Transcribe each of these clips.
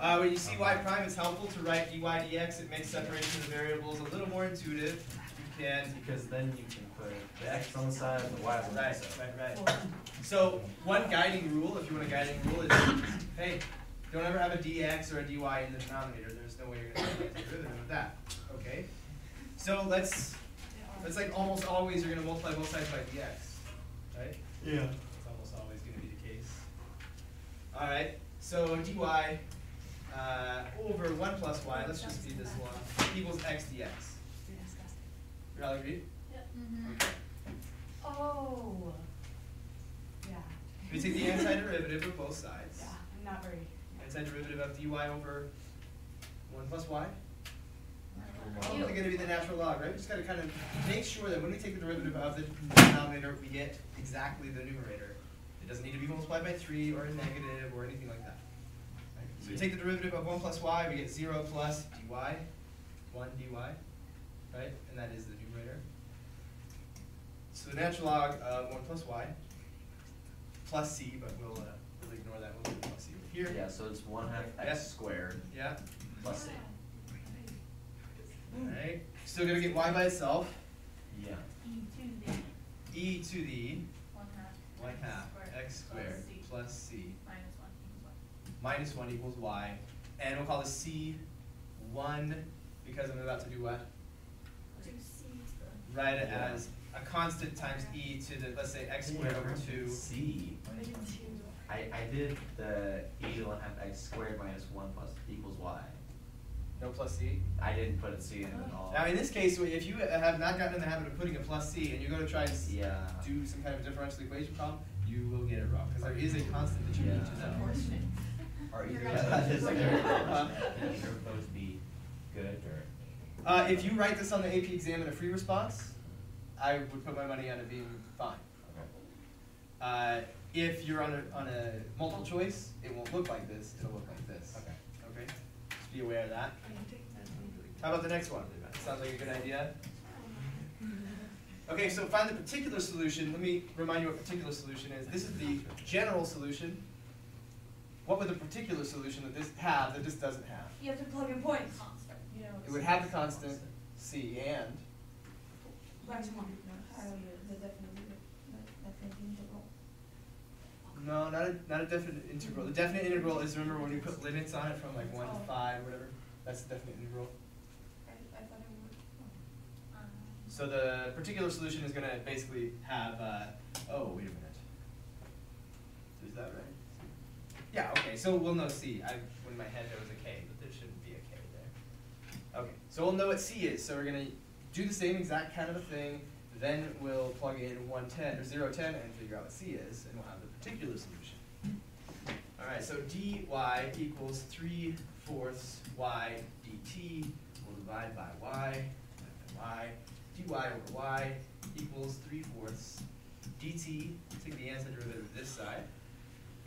Uh, when you see y prime, it's helpful to write dy dx. It makes separation of variables a little more intuitive. You can Because then you can put the x on the side and the y on the Right, side. right, right. So one guiding rule, if you want a guiding rule, is hey, don't ever have a dx or a dy in the denominator. There's no way you're gonna get the derivative of that. Okay. So let's let's like almost always you're gonna multiply both sides by dx, right? Yeah. It's almost always gonna be the case. All right. So dy uh, over one plus y. Let's just do this one equals x dx. You all agree? Okay. Oh. Yeah. We take the antiderivative of both sides. Yeah, I'm not very. Antiderivative of dy over one plus y. Well, It's gonna be the natural log, right? We just gotta kind of make sure that when we take the derivative of the denominator, we get exactly the numerator. It doesn't need to be multiplied by three or a negative or anything like that. Right? So we take the derivative of one plus y, we get zero plus dy, one dy, right? And that is the numerator. So the natural log of one plus y plus c, but we'll, uh, we'll ignore that, we'll do plus c over here. Yeah, so it's one half Yes. x squared Yeah, plus c. alright. Still gonna get y by itself. Yeah. e to the One half. one half x squared plus c plus c Minus one equals one. Minus one equals y. And we'll call this c one because I'm about to do what? Two c's. Write it Yeah. as a constant times e to the, let's say x squared over two. C. I, I did the e to the one half x squared minus one plus equals y. No plus c. I didn't put a c in at all. Now in this case, if you have not gotten in the habit of putting a plus c and you go to try and s- Yeah. do some kind of differential equation problem, you will get it wrong because there is a constant that you need to Yeah. know. Or You're of right. those, Like, either of those be good or? Uh, if you write this on the AP exam in a free response, I would put my money on it being fine. Uh, if you're on a, on a multiple choice, it won't look like this, it'll look like this. Okay. Okay? Just be aware of that. How about the next one? Sounds like a good idea. Okay, so find the particular solution. Let me remind you what particular solution is. This is the general solution. What would the particular solution that this have that this doesn't have? You have to plug in points. Constant, you know. It would have the constant c and Back one. Oh, yeah, the definite, the definite integral. No, not a, not a definite integral. The definite integral is remember when you put limits on it from like one to five, whatever. That's the definite integral. I, I thought it would. Um, So the particular solution is gonna basically have. Uh, oh, wait a minute. Is that right? Yeah. Okay. So we'll know C. I in my head there was a K, but there shouldn't be a K there. Okay. So we'll know what C is. So we're gonna do the same exact kind of a thing. Then we'll plug in 110 or 010 and figure out what C is, and we'll have the particular solution. All right, so dy equals 3 fourths y dt. We'll divide by y, y. dy over y equals 3 fourths dt. Take the antiderivative of this side.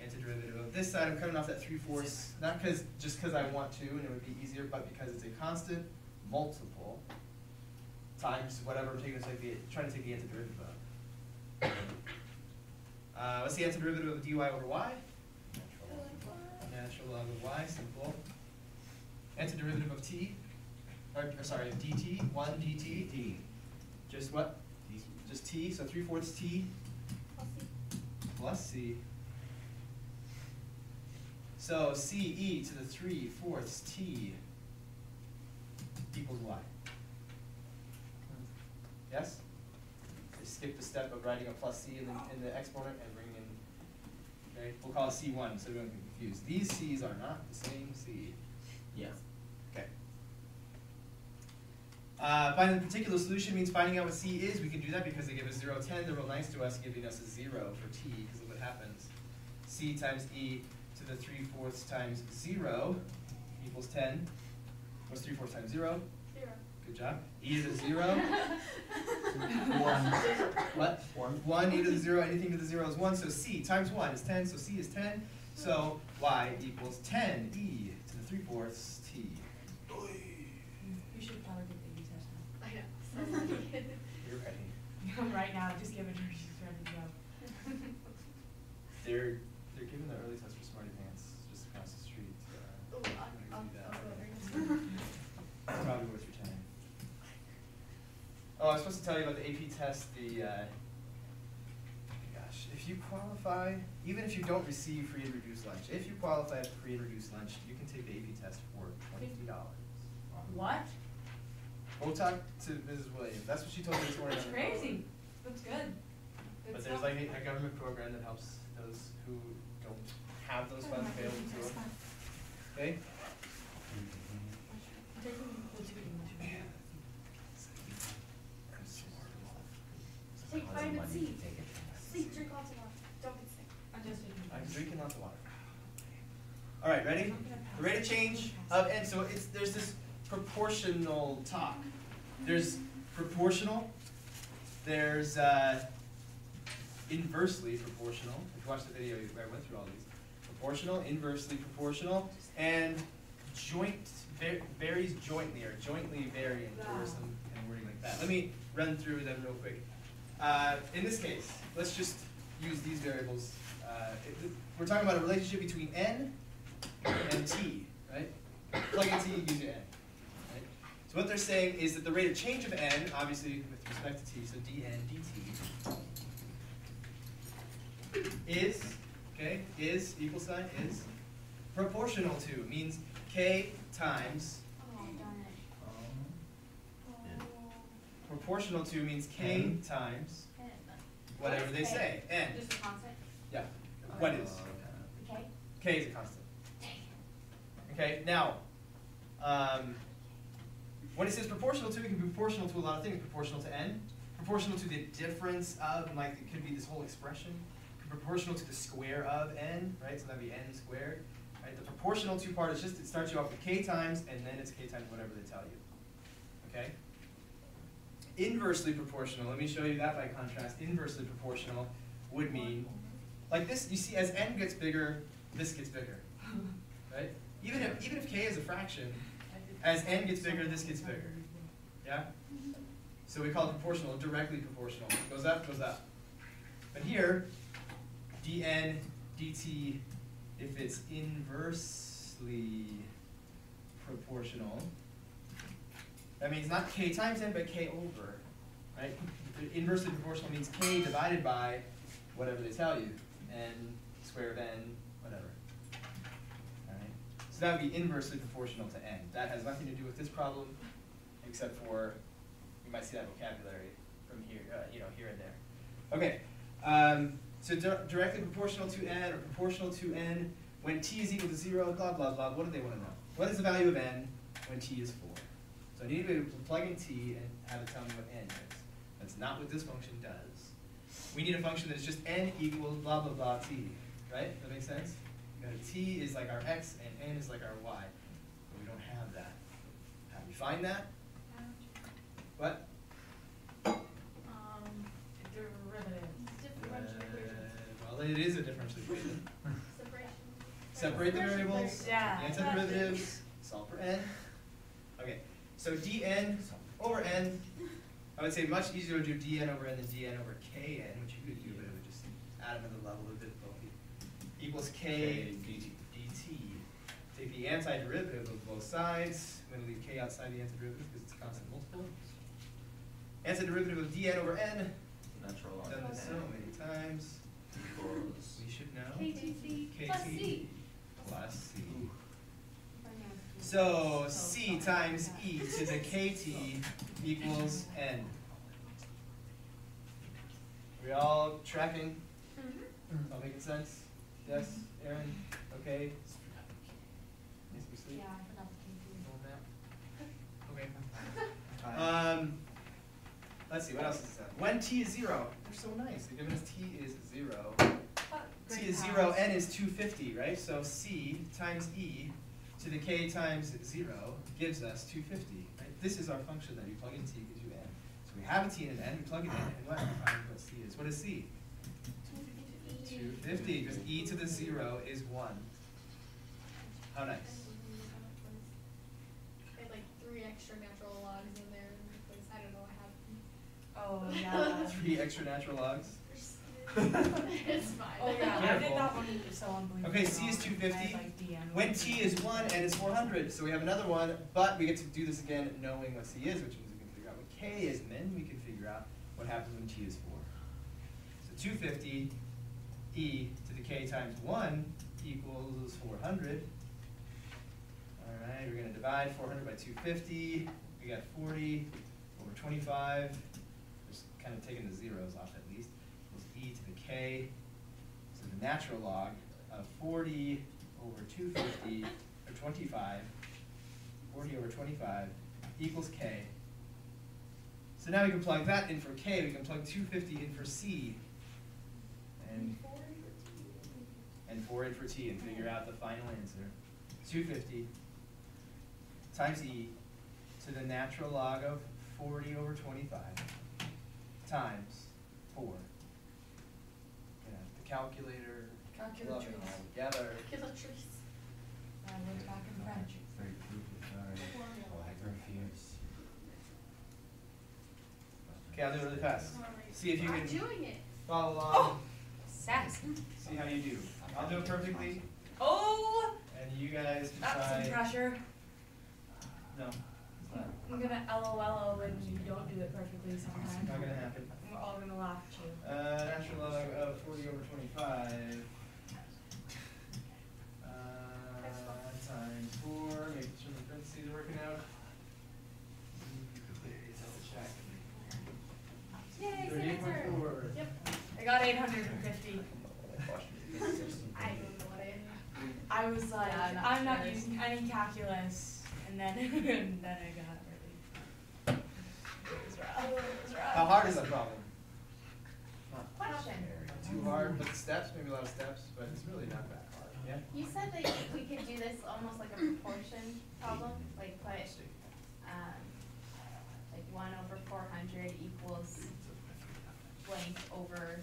Antiderivative of this side, I'm coming off that 3 fourths, not because just because I want to and it would be easier, but because it's a constant multiple times whatever I'm taking to take the, trying to take the antiderivative of. Uh, what's the antiderivative of dy over y? Natural log of y, simple. Antiderivative of t, or, or sorry, of dt, one dt. D. Just what? Just t, so three fourths t plus c. So c e to the three fourths t equals y. Yes? Just skip the step of writing a plus c in the, in the exponent and bring in, okay, we'll call it c1 so we don't get confused. These c's are not the same c. Yeah. Okay. Uh, finding the particular solution means finding out what c is. We can do that because they give us 0, 10. They're real nice to us, giving us a 0 for t because of what happens. c times e to the 3 fourths times 0 equals 10. What's 3 fourths times 0? Zero. Good job. e to the 0. One. What? One. 1 e to the 0, anything to the 0 is 1. So c times 1 is 10, so c is 10. So y equals 10 e to the 3 fourths t. You should probably get the E test now. I know. You're ready. right now, just give it to her, she's ready to go. They're they're giving the early test for Smart Advance just across the street. Uh, Ooh, I supposed to tell you about the AP test, the, uh, gosh, if you qualify, even if you don't receive free and reduced lunch, if you qualify for free and reduced lunch, you can take the AP test for twenty dollars. What? We'll talk to Mrs. Williams, that's what she told me this morning. That's on the phone. crazy. That's good. Good But there's like a, a government program that helps those who don't have those funds available to them, okay? Take vitamin C. Sleep, drink lots of water. Don't get sick. I just didn't. I'm drinking lots of water. All right, ready? The rate of change of n, so it's, there's this proportional talk. There's proportional, there's, uh, inversely proportional. If you watch the video, I went through all these. Proportional, inversely proportional, and joint, va- varies jointly, or jointly variant, or some kind of wording like that. Let me run through them real quick. Uh, in this case, let's just use these variables. Uh, it- we're talking about a relationship between n and t, right? Plug in t, use your n. Right? So what they're saying is that the rate of change of n, obviously with respect to t, so dn dt, is, okay, is, equal sign, is, proportional to, means k times, Oh, darn it. Proportional to means k N. times Oh. whatever they say, n. Just a constant? Yeah, what is? Okay. K is a constant. Okay, now, um, when it says proportional to, it can be proportional to a lot of things. Proportional to n, proportional to the difference of, like, it could be this whole expression. Proportional to the square of n, right? So that'd be n squared. Right? The proportional to part is just it starts you off with k times, and then it's k times whatever they tell you. Okay. Inversely proportional. Let me show you that by contrast. Inversely proportional would mean like this, you see, as n gets bigger, this gets bigger, right? Even if, even if k is a fraction, as n gets bigger, this gets bigger, yeah? So we call it proportional, directly proportional. Goes up, goes up. But here, dn dt, if it's inversely proportional, that means not k times n, but k over, right? Inversely proportional means k divided by whatever they tell you, n square of n, whatever. Alright, so that would be inversely proportional to n. That has nothing to do with this problem, except for, you might see that vocabulary from here, uh, you know, here and there. Okay, um, so di- directly proportional to n, or proportional to n, when t is equal to zero, blah, blah, blah, what do they wanna know? What is the value of n when t is four? So I need to be able to plug in t and have it tell me what n is. That's not what this function does. We need a function that is just n equals blah blah blah t, right? That makes sense? You know, t is like our x and n is like our y, but we don't have that. How do we find that? What? Um, Derivative. differential Uh, well, it is a differential equation. Separation. Separate the variables, Yeah. antiderivatives, solve for n. Okay, so dn over n, I would say much easier to do dn over n than dn over kn, which you could do, but it would just add another level of difficulty. Equals k dt. dt. Take the antiderivative of both sides, I'm gonna leave k outside the antiderivative because it's a constant multiple. Antiderivative of dn over n, Natural log. done this so many times, Equals. we should know. KTC plus C. plus c. So c times e to the kt equals n. We all tracking? Mhm. All making sense? Yes, Aaron? Okay? Needs to be sleep? Yeah, I forgot the KT. Okay. Um, let's see, what else is that? When t is zero, they're so nice, they're giving us t is zero. T is zero, n is two fifty, right? So c times e to the k times zero gives us two fifty, right? This is our function that you plug in t gives you n. So we have a t and an n, we plug it in, and what, we find what c is. What is c? Two fifty, because e to the zero is one. How nice. They had like three extra natural logs in there, because I don't know, I have. Oh, yeah. Three extra natural logs. It's fine. Oh, yeah, I did Careful. that one so unbelievable. Okay, C is 250. Like, When t is one, n is four hundred, so we have another one, but we get to do this again knowing what c is, which means we can figure out what k is, and then we can figure figure out what happens when t is four. So two fifty e to the k times one equals four hundred. Alright, we're gonna divide four hundred by two fifty, we got forty over twenty-five, just kind of taking the zeros off at k, so the natural log of 40 over 250, or 25, 40 over 25 equals k. So now we can plug that in for k, we can plug 250 in for c, and, and 4 in for t, and figure out the final answer. 250 times e to the natural log of 40 over 25 times 4 calculator. Calculatrice. love it all Together. I went back in French. Very prudent, alright. Oh, I refuse. Okay, I'll do it really fast. See if you I'm can doing it. follow along, Oh! Sass. see how you do. I'll do it perfectly, Oh! and you guys can That's try. some pressure. No, I'm gonna LOL when you don't do it perfectly it's not gonna happen. We're all gonna laugh at. Uh, natural log of forty over twenty-five. Uh, times four, making sure the parentheses are working out. Please, double check. Yay, Thirty-eight same answer. four. Yep. I got eight hundred and fifty. I don't know what I I was like, Yeah, I'm not I'm not sure. using any calculus, and then, and then I got really. It was rough, it was rough. How hard is that problem? Question. Not too hard, but the steps, maybe a lot of steps, but it's really not that hard, yeah? You said that we could do this almost like a proportion problem, like put, um, like one over four hundred equals blank over,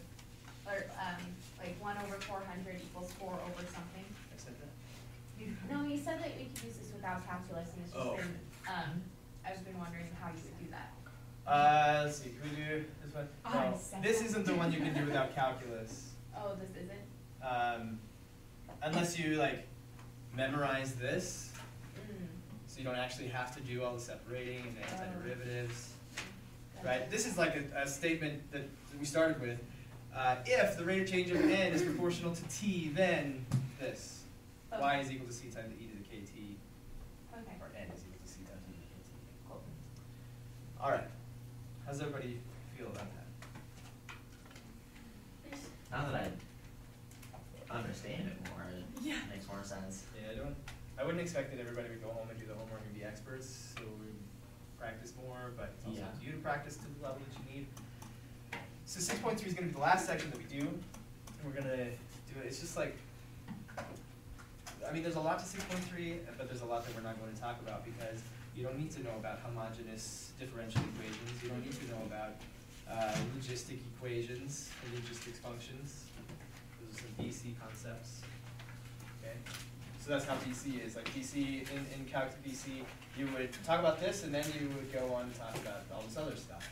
or, um, like one over four hundred equals four over something. I said that? No, you said that we could use this without calculus, and it's just Oh. been, um, I've been wondering how you would do that. Uh, let's see, can we do this one? I No, said this that. isn't the one you can do without calculus. Oh, this isn't? Um, unless you like memorize this, Mm. so you don't actually have to do all the separating and the Oh. antiderivatives. Right, this is like a, a statement that we started with. Uh, if the rate of change of n is proportional to t, then this. y is equal to c times e to the kt, Okay. or n is equal to c times e to the kt. Cool. All right, How's everybody feel about that? Now that I understand it more, it Yeah. makes more sense. Yeah, I don't, I wouldn't expect that everybody would go home and do the homework and be experts, so we practice more, but it's also Yeah. up to you to practice to the level that you need. So six point three is gonna be the last section that we do, and we're gonna do it, it's just like, I mean, there's a lot to six point three, but there's a lot that we're not going to talk about, because you don't need to know about homogeneous differential equations, you don't need to know about, uh, logistic equations, and logistics functions. Those are some BC concepts, okay? So that's how BC is, like BC, in, in Calc BC, you would talk about this, and then you would go on to talk about all this other stuff,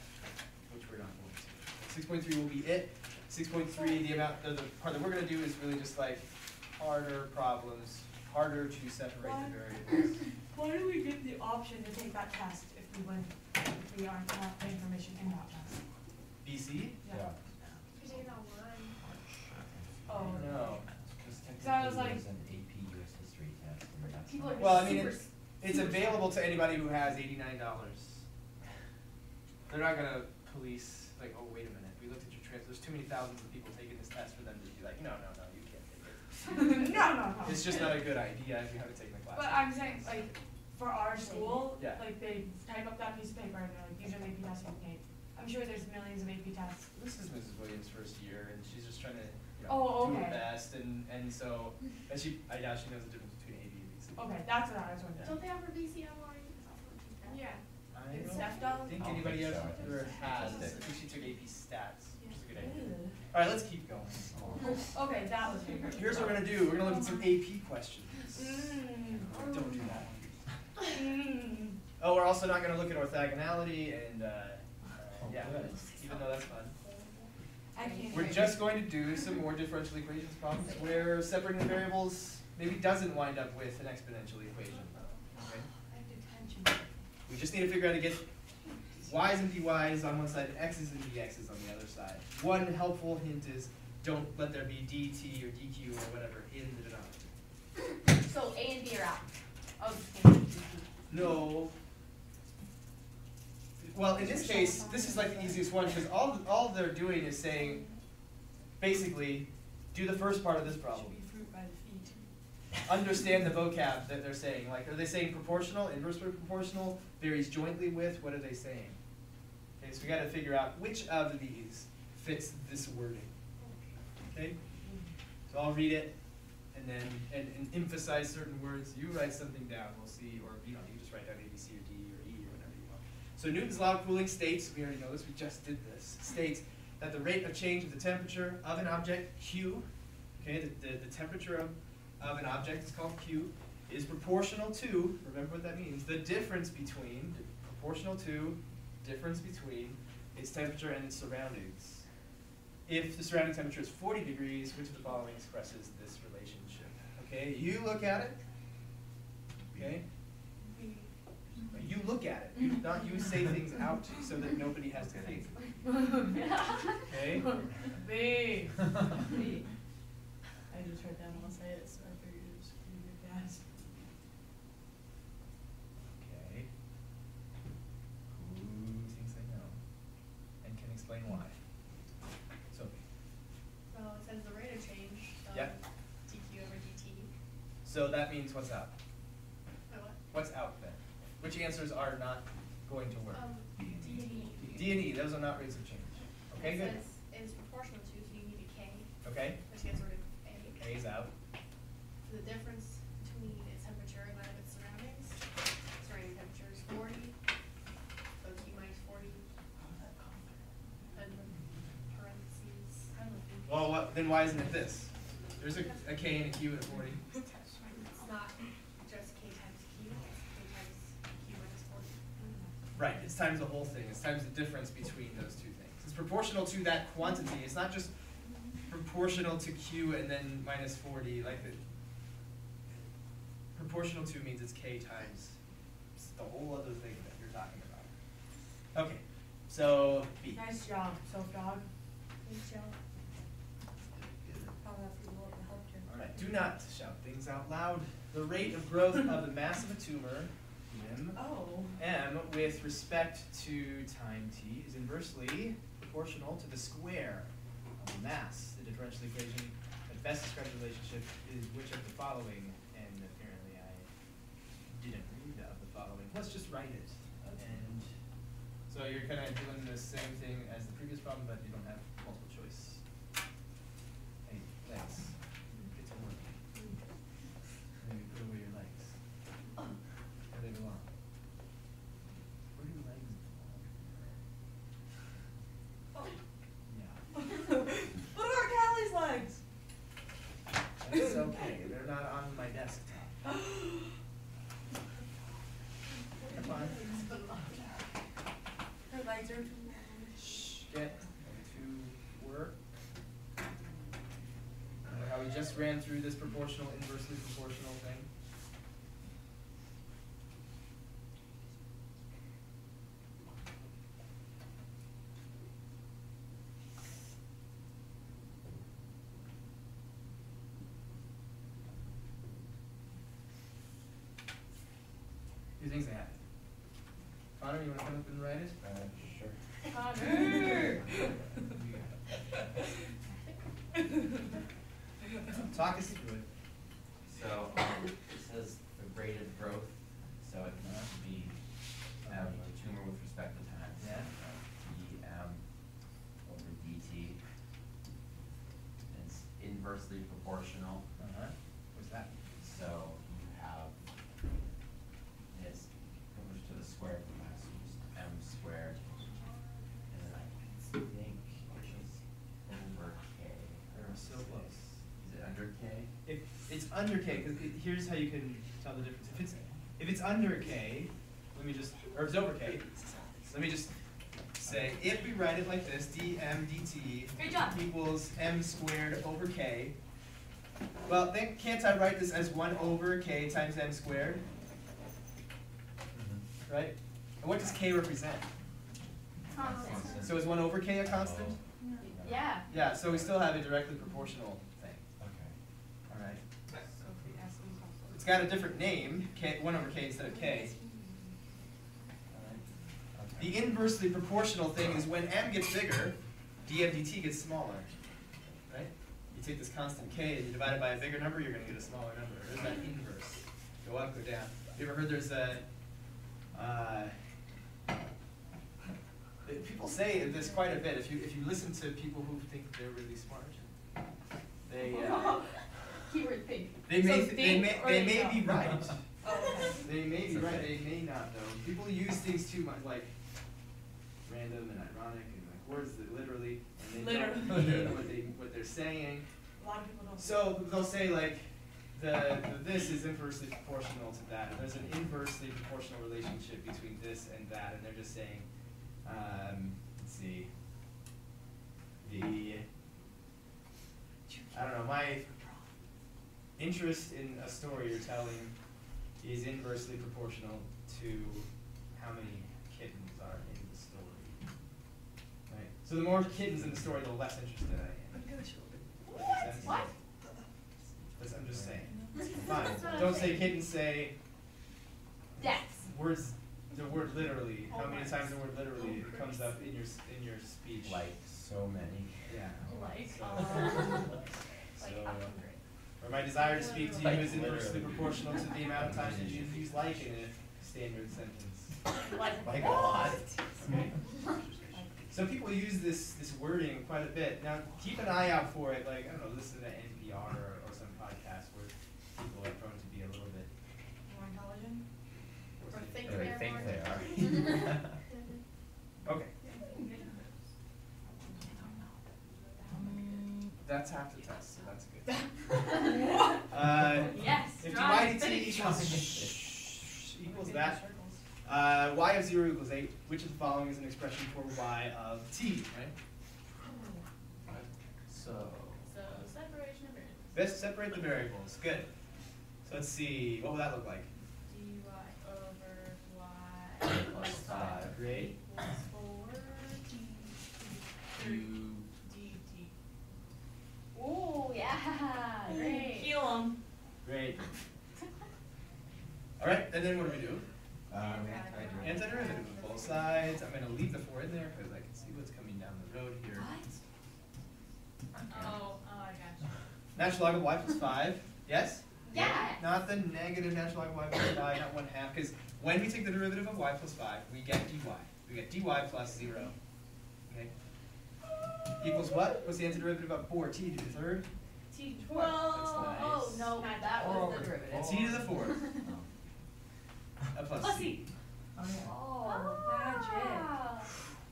which we're not going to. Six point three will be it, six point three, the amount, the, the part that we're gonna do is really just like harder problems, harder to separate Why? the variables. Why do we get the option to take that test if we went, if we aren't have paying permission in that test? BC? Yeah. Cause you're not one. Oh, oh. No. Because So I was like- there's an AP US history test and that's People not- are Well, I mean, super it's, it's available to anybody who has eighty-nine dollars. They're not gonna police, like, oh, wait a minute, we looked at your trans, there's too many thousands of people taking this test for them to be like, no, no, no, you can't take it. no, no, no. It's just not a good idea if you haven't taken the class. But I'm saying, like, for our school, Yeah. like, they type up that piece of paper and they're like, these are the AP tests you can take. I'm sure there's millions of AP tests. This is Mrs. Williams' first year, and she's just trying to, you Oh, know, do her best, and, and so, and she, I doubt she knows the difference between AP and B, C. Okay, that's what I was wondering. Don't they offer BC online? It's also a teacher. Yeah. I It's don't Steph does? think I don't anybody think else so. ever has, I think she took AP stats, which is a good idea. Alright, let's keep going. Okay, that was weird. Here's what we're gonna do, we're gonna look at some AP questions. Mm. Don't do that. Mm. Oh, we're also not gonna look at orthogonality and, uh, uh, yeah, even though that's fun. We're just going to do some more differential equations problems where separating the variables maybe doesn't wind up with an exponential equation. Okay? I have detention. We just need to figure out how to get y's and dy's on one side, and x's and dx's on the other side. One helpful hint is don't let there be dt or dq or whatever in the denominator. So A and B are out. Oh, A and B. No. Well, in this case, this is like the easiest one because all all they're doing is saying, basically, do the first part of this problem. Should be fruit by the feet. Understand the vocab that they're saying. Like, are they saying proportional, inversely proportional, varies jointly with? What are they saying? Okay, so we got to figure out which of these fits this wording. Okay. So I'll read it, and then and, and emphasize certain words. You write something down. We'll see, or you know, you just write down A, B, C, or D, or E, or whatever you want. So Newton's law of cooling states. We already know this. We just did this. States that the rate of change of the temperature of an object Q, okay, the, the, the temperature of, of an object is called Q, is proportional to. Remember what that means. The difference between proportional to difference between its temperature and its surroundings. If the surrounding temperature is 40 degrees, which of the following expresses this relationship? Okay, you look at it. Okay, you look at it. You, not you say things out so that nobody has to think. Okay. B. B. I just heard them all say it, so I figured it was pretty good guess. Okay. Who thinks they know and can explain why? Sophie. Well, it says the rate of change, so Yep. dq over dt. So that means what's out? Wait, what? What's out then? Which answers are not going to work? Um, D and E. D and E, those are not rates of change. Okay, it good. Says it's proportional to, so you need a K. Okay. Which gets rid of A. A is out. The difference between its temperature and that of its surroundings. Surrounding temperature is 40. So T minus 40. Parentheses. Well, what, then why isn't it this? There's a, a K and a Q and a 40. Right, it's times the whole thing, it's times the difference between those two things. It's proportional to that quantity, it's not just proportional to Q and then minus forty, like the. Proportional to means it's K times s- the whole other thing that you're talking about. Okay, so B. Nice job, self dog. Nice Joe. Probably have to go up and help you. Alright, do not shout things out loud. The rate of growth of the mass of a tumor, M, Oh. M with respect to time t is inversely proportional to the square of the mass. The differential equation that best describes the relationship is which of the following, and apparently I didn't read of the following. Let's just write it. And so you're kind of doing the same thing as the previous problem, but you don't have multiple choice. Hey, legs, get to work. Maybe put away your legs. Where they belong. Where do legs belong? Yeah. what about Callie's legs? That's okay, they're not on my desktop. Come on. Her legs are too long. Shh, get to work. Remember how we just ran through this proportional, inversely proportional thing? Who thinks they have? Connor, you wanna come up and write it? Uh, sure. Connor. Talk us through it. So, um, it says the rate of growth, so it needs to be, um, the tumor with respect to time. so, Yeah. uh, dm over dt is inversely proportional, Uh-huh. What's that? so you have this goes to the square of the mass, just m squared. And then I think it's over k. We're so close. Is it under k? If it's under K, because here's how you can tell the difference. If it's if it's under K, let me just or if it's over K, let me just say if we write it like this, dm dt equals m squared over K. Well, then can't I write this as one over K times m squared, mm-hmm. right? And what does K represent? constant. So is one over k a constant? Yeah. Yeah, so we still have a directly proportional thing, Okay. alright? It's got a different name, k, one over k instead of k. The inversely proportional thing is when m gets bigger, dm dt gets smaller, right? You take this constant k and you divide it by a bigger number, you're gonna get a smaller number. There's that inverse. Go up, go down. You ever heard there's a, uh, people say this quite a bit. If you if you listen to people who think they're really smart, they uh, Keyword think. they may So th- they think may or they they may don't? be right. Okay. They may be right. They may not though. People use things too much, like random and ironic, and like words that literally and they don't mean what they what they're saying. A lot of people don't. So they'll say like the, the this is inversely proportional to that, there's an inversely proportional relationship between this and that, and they're just saying, um, let's see, the I don't know my interest in a story you're telling is inversely proportional to how many kittens are in the story. Right. So the more kittens in the story, the less interested I am. Does that make sense? What? That's, I'm just saying. Fine. Don't say kittens, say Yes. words, the word literally. How Oh, many times the word literally Oh, comes up in your, s- in your speech? Like so many. Yeah. Like, So- um, So, like a hundred. Or my desire to speak to you Like is inversely literally. proportional to the amount of times that you use like in a standard sentence. Like, Like a lot. Okay? So people use this, this wording quite a bit. Now, keep an eye out for it, like, I don't know, listen to NPR or, or some podcast where people are prone to be a little bit. More intelligent? Or think Or they they're think more- they are. Okay. That's half the test, so that's good. Uh, yes. If dy dt equals, equals that, uh, y of 0 equals 8, which of the following is an expression for y of t, right? right. So, so separation of variables. Let's separate the variables. Good. So let's see, what would that look like? dy over y plus 5, right? Equals 4 t Ooh, yeah, great. Heal 'em. Great. All right, and then what do we do? Um, Antiderivative of both sides. I'm gonna leave the four in there because I can see what's coming down the road here. What? Oh, oh, I got you. Natural log of y plus five, yes? Yeah. Not the negative natural log of y plus five, not one half, because when we take the derivative of y plus five, we get dy. We get dy plus zero. Okay? Equals what? What's the antiderivative of four? t to the third? T Whoa, twelve. Oh, nice. no, that was the derivative. T to the fourth. A plus Plus c. E. Oh, magic.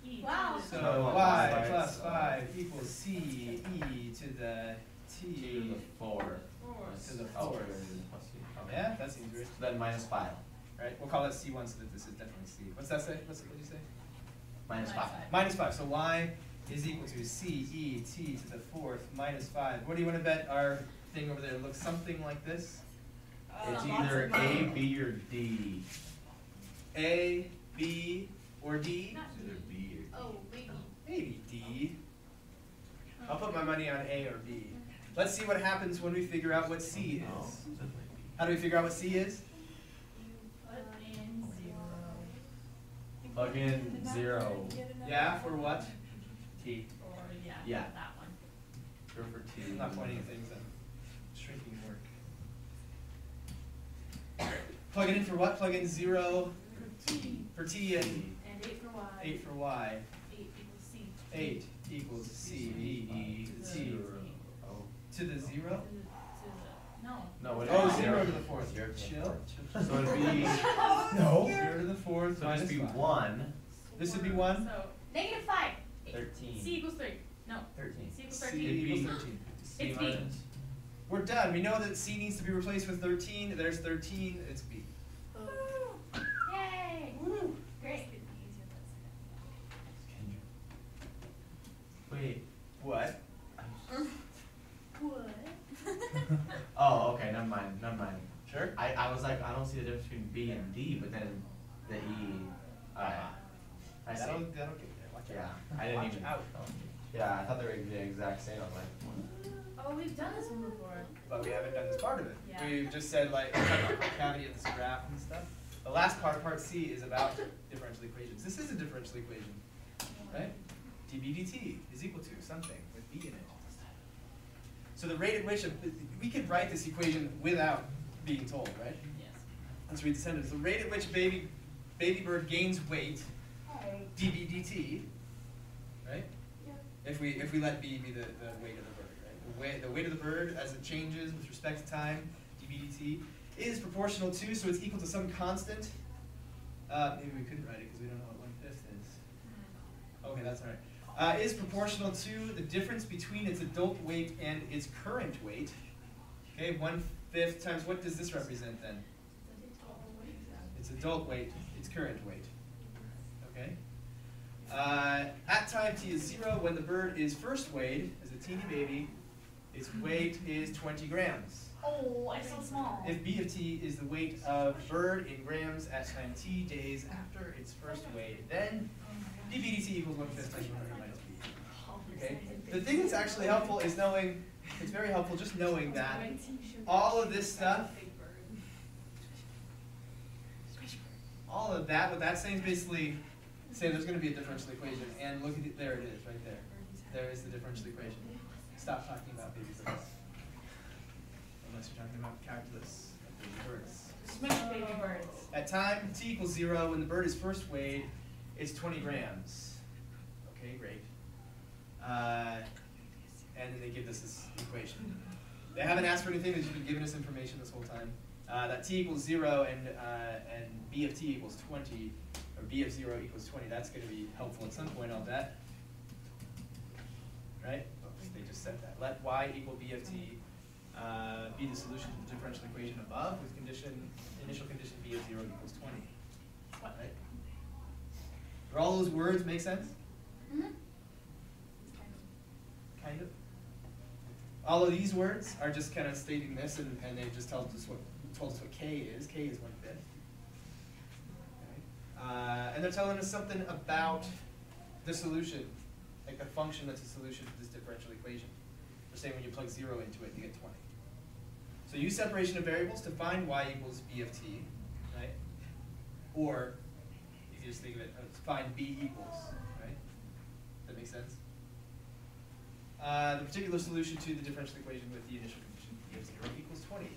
E. Wow. So So y y plus plus five equals c e to the Two t. to the four. Four. To the Oh, fourth. plus two. Okay. Yeah, that seems weird. Then minus five. Right, we'll call that C one so that this is definitely C. What's that say? What's, what did you say? Minus Minus five. five. Minus five, so y is equal to C E T to the fourth minus five. What do you wanna bet our thing over there looks something like this? It's Uh, lots either of A, money. B, or D. A, B, or D? Not It's either B or D. Oh, maybe. Maybe D. I'll put my money on A or B. Let's see what happens when we figure out what C is. How do we figure out what C is? You put in zero. Plug in zero. Yeah, for what? T. Or, yeah, Yeah. that one. Go for T. I'm not pointing things, I'm shrinking work. Plug it in for what? Plug in zero T. for T and And eight for y. eight for Y. Eight equals C. Eight equals C E E to T. Zero. Oh. To the To zero? the, to the, no. No, it Oh, is zero to the fourth. Zero to the Chill. fourth. chill, So it'd be, No. Zero to the fourth so minus just be five. one. This would be one? So, negative five. Thirteen. C equals three. No. Thirteen. C equals thirteen. It'd equals thirteen. C It's B. We're done. We know that C needs to be replaced with thirteen. There's thirteen. It's B. Oh. Yay. Woo. Great. Wait. What? What? Oh, okay, never mind, never mind. Sure. I, I was like, I don't see the difference between B and D, but then the E, alright. I see. That'll, that'll get there. Watch Yeah, I didn't Watch even. out. Yeah, I thought they were the exact same, I was like, what? Oh, we've done this one before. But we haven't done this part of it. Yeah. We've just said like, we're talking about of this graph and stuff. The last part, part C, is about differential equations. This is a differential equation, right? dB dt is equal to something with b in it. All this time. So the rate at which, a, we could write this equation without being told, right? Yes. Let's read the sentence. The rate at which a baby, baby bird gains weight, dB dt, right? Yeah. If we, if we let b be the, the weight of the bird, right? The weight, the weight of the bird as it changes with respect to time, dB dt, is proportional to, so it's equal to some constant. Uh, maybe we couldn't write it because we don't know what one fifth is. Okay, that's all right. Uh, is proportional to the difference between its adult weight and its current weight. Okay, one fifth times, what does this represent then? Its adult weight, its current weight. Okay? Uh, time t is zero, when the bird is first weighed as a teeny baby, its weight is 20 grams. Oh, I'm so small. If b of t is the weight of bird in grams at time t days after its first weighed, then dB dt equals one fifth times 100 minus b. Okay? The thing that's actually helpful is knowing, it's very helpful just knowing that all of this stuff, all of that, what that's saying is basically saying there's going to be a differential equation, and look at it, there it is, right there. There is the differential equation. Stop talking about baby birds. Unless you're talking about calculus of baby birds. Smush baby birds. At time t equals zero, when the bird is first weighed, it's 20 grams. Okay, great. Uh, and then they give us this equation. They haven't asked for anything, they've just been giving us information this whole time. Uh, that t equals zero and, uh, and b of t equals 20, or b of zero equals 20, that's gonna be helpful at some point, I'll bet. Right? Oops, they just said that. Let y equal b of t uh, be the solution to the differential equation above with condition, initial condition b of zero equals 20. Right? Do all those words make sense? Kind of. All of these words are just kind of stating this, and, and they've just told us what told us what k is. K is one fifth. Uh, and they're telling us something about the solution, like the function that's a solution to this differential equation. They're saying when you plug zero into it, you get twenty. So use separation of variables to find y equals b of t, right? Or if you just think of it, find b equals, right? That makes sense? Uh, the particular solution to the differential equation with the initial condition b of zero equals twenty.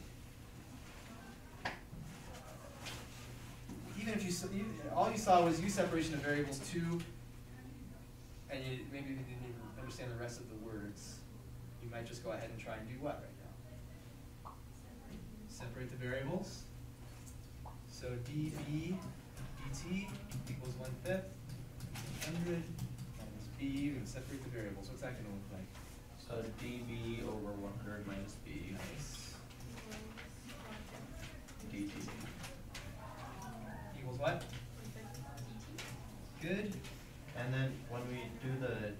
Even if you, you, all you saw was use separation of variables to, and you, maybe you didn't even understand the rest of the words, you might just go ahead and try and do what right now? Separate the variables. So dB dt equals one fifth, hundred minus b, you're gonna separate the variables, what's that gonna look like? So dB over one hundred minus B Nice. dt. What? Good, And then when we do the,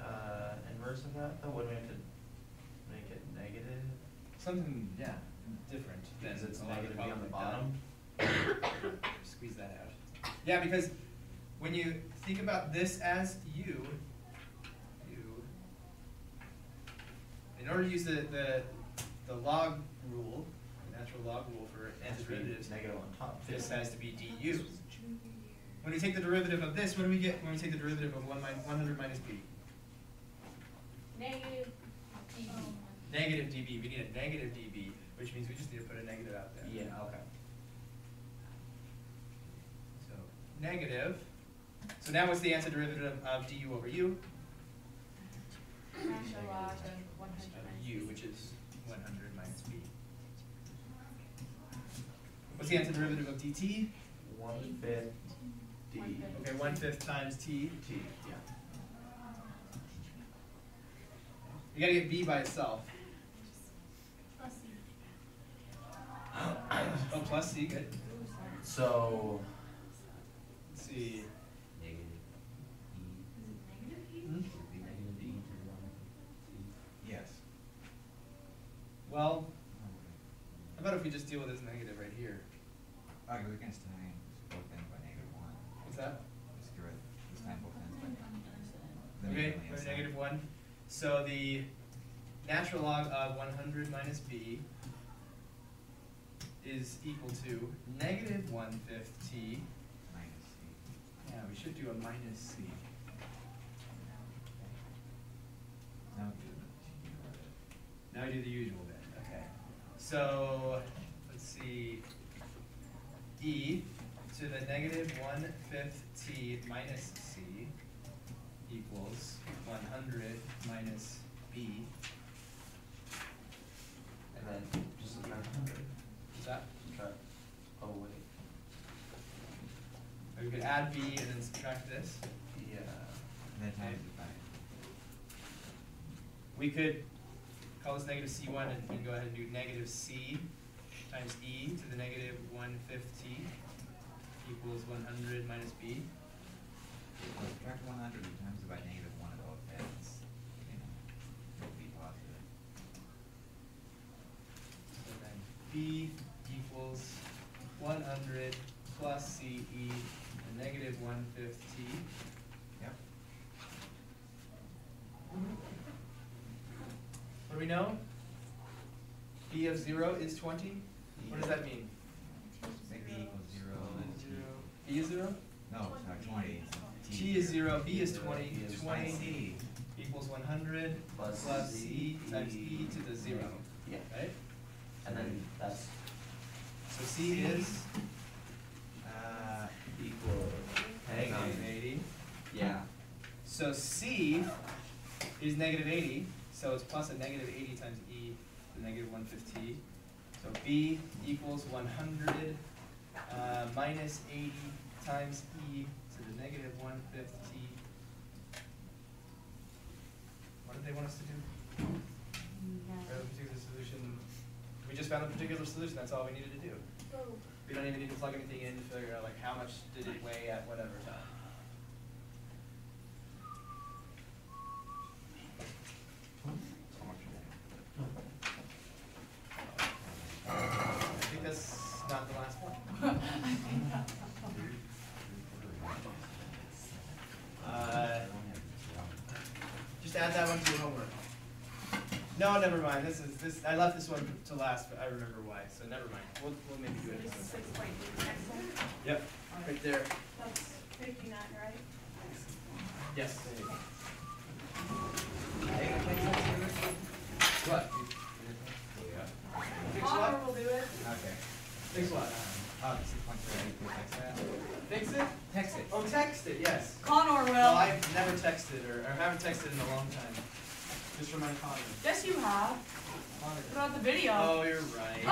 uh, inverse of that, though, wouldn't we have to make it negative? something, yeah, different Because it's a lot of negative on the bottom? Squeeze that out. Yeah, because when you think about this as u, u, in order to use the, the, the log rule, the natural log rule and the derivative is negative top. This has to be du. When we take the derivative of this, what do we get when we take the derivative of 1 100 minus b? Negative db. Negative db. We need a negative db, which means we just need to put a negative out there. Yeah, okay. So negative. So now what's the antiderivative of du over u? Of u, which is 100. What's the antiderivative of dt? One fifth D. One fifth. Okay, one fifth times t. T, yeah. You gotta get b by itself. Oh, plus c, good. So, Let's see. Negative E. Hmm? Negative E to the one. Yes. Well, how about if we just deal with this negative right here? Okay, we can still name both ends by negative one. What's that? Just get rid, this time The Okay, median or is negative one. So the natural log of one hundred minus b is equal to negative one fifth t. Minus C. Yeah, we should do a minus c. Now do the. Now we do the usual bit, okay. So, let's see, e to the negative one fifth t minus c equals one hundred minus b. And then just subtract hundred, Is that, subtract, oh wait, or we could add b and then subtract this. yeah, And then times it by. We could call this negative c one and, and go ahead and do negative c times e to the negative one fifth t equals one hundred minus b. Well, subtract one hundred times it by negative one of both ends, you know, it'll be positive. So then b equals one hundred plus c e to the negative one fifth t. Yep. What do we know? b of zero is twenty? What does that mean? B equals zero, then is zero? No, sorry, twenty. t is zero, b is 20. B is twenty C. equals one hundred Plus plus c times e to the zero, yeah, right? and then that's So c is Uh, equal, negative eighty. yeah, So c is negative eighty, so it's plus a negative eighty times e to the negative one fifty. So b equals one hundred uh, minus eighty times e to the negative one fifth t. What did they want us to do? Or the particular solution, we just found a particular solution, that's all we needed to do. Oh, We don't even need to plug anything in to figure out like how much did it weigh at whatever time. I think that's not the last one. Uh, Just add that one to your homework. No, never mind, this is, this, I left this one to last, but I remember why, so never mind, we'll, we'll maybe do it. This is another six point eight, next one. time. Yep, right there. That's fifty-nine, right? Yes. What? Fix Connor will do it. Okay. Fix what? Oh, six point three, you can text that? Fix it? Text it. Oh, text it, yes. Connor will. Well, I've never texted or, or haven't texted in a long time. Just remind Connor. Yes, you have. Put out the video. Oh, you're right. Oh,